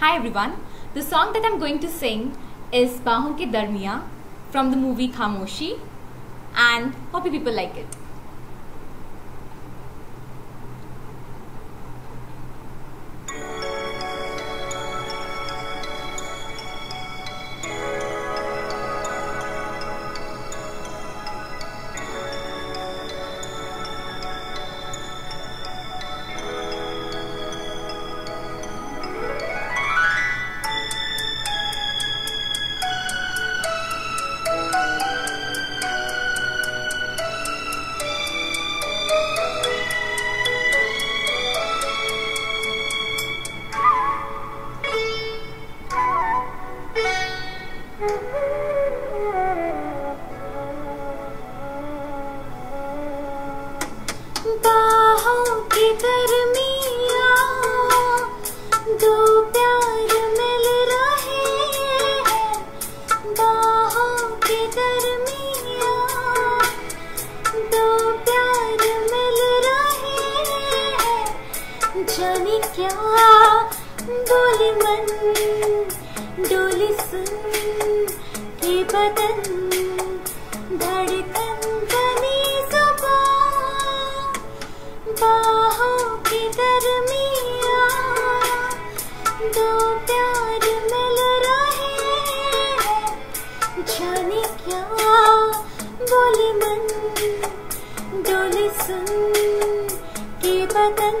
Hi everyone. The song that I'm going to sing is Baahon Ke Darmiya from the movie Khamoshi and hope you people like it. बाहों की दरमिया दो प्यार मिल रहे हैं। बाहों की दरमिया दो प्यार मिल रहे हैं। जाने क्या बोले मन? डोली सुन के बदन धड़कन बनी ज़ुबान बाहों की दरमिया दो प्यार मिल रहे जाने क्या बोले मन डोले सुन के बदन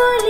बोले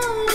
दो